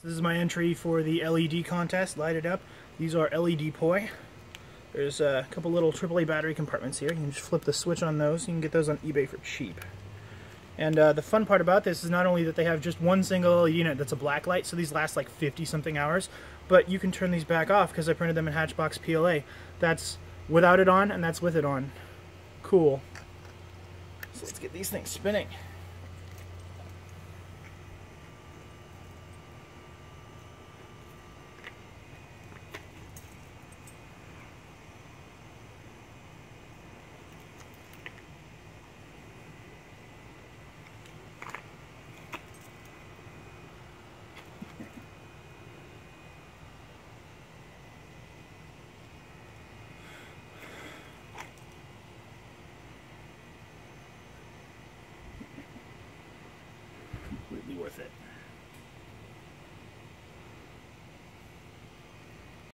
So this is my entry for the LED contest, light it up. These are LED poi. There's a couple little AAA battery compartments here. You can just flip the switch on those. You can get those on eBay for cheap. And uh, the fun part about this is not only that they have just one single LED unit that's a black light, so these last like 50 something hours, but you can turn these back off because I printed them in Hatchbox PLA. That's without it on and that's with it on. Cool. So let's get these things spinning. it.